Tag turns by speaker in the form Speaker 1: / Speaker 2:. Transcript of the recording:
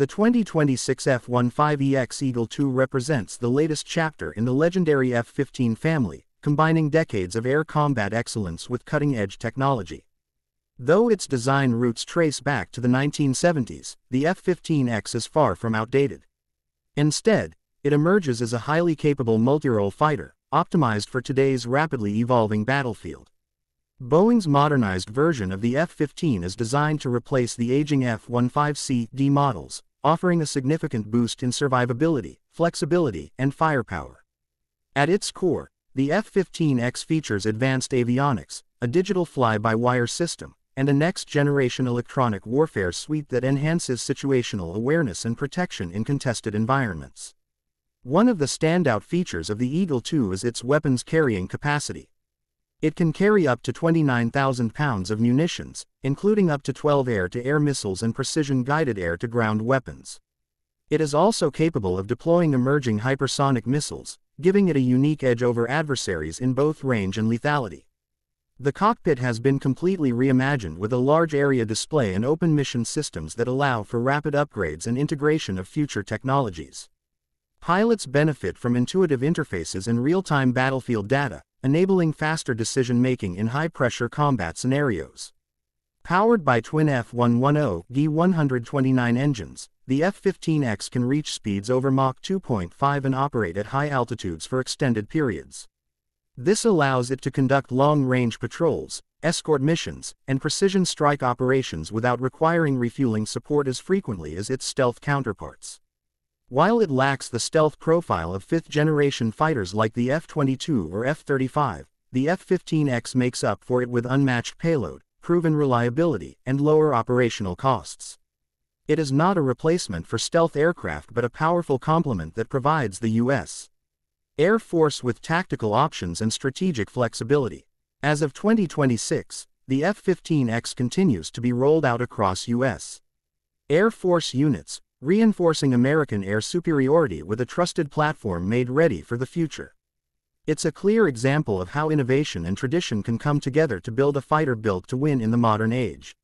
Speaker 1: The 2026 F-15EX Eagle II represents the latest chapter in the legendary F-15 family, combining decades of air combat excellence with cutting-edge technology. Though its design roots trace back to the 1970s, the F-15X is far from outdated. Instead, it emerges as a highly capable multi-role fighter, optimized for today's rapidly evolving battlefield. Boeing's modernized version of the F-15 is designed to replace the aging F-15C/D models, offering a significant boost in survivability, flexibility, and firepower. At its core, the F-15X features advanced avionics, a digital fly-by-wire system, and a next-generation electronic warfare suite that enhances situational awareness and protection in contested environments. One of the standout features of the Eagle II is its weapons carrying capacity. It can carry up to 29,000 pounds of munitions, including up to 12 air-to-air missiles and precision-guided air-to-ground weapons. It is also capable of deploying emerging hypersonic missiles, giving it a unique edge over adversaries in both range and lethality. The cockpit has been completely reimagined with a large area display and open mission systems that allow for rapid upgrades and integration of future technologies. Pilots benefit from intuitive interfaces and real-time battlefield data, enabling faster decision-making in high-pressure combat scenarios. Powered by twin F110 D129 engines, the F-15X can reach speeds over Mach 2.5 and operate at high altitudes for extended periods. This allows it to conduct long-range patrols, escort missions, and precision strike operations without requiring refueling support as frequently as its stealth counterparts. While it lacks the stealth profile of fifth-generation fighters like the F-22 or F-35, the F-15X makes up for it with unmatched payload, proven reliability, and lower operational costs. It is not a replacement for stealth aircraft but a powerful complement that provides the U.S. Air Force with tactical options and strategic flexibility. As of 2026, the F-15X continues to be rolled out across U.S. Air Force units, reinforcing American air superiority with a trusted platform made ready for the future. It's a clear example of how innovation and tradition can come together to build a fighter built to win in the modern age.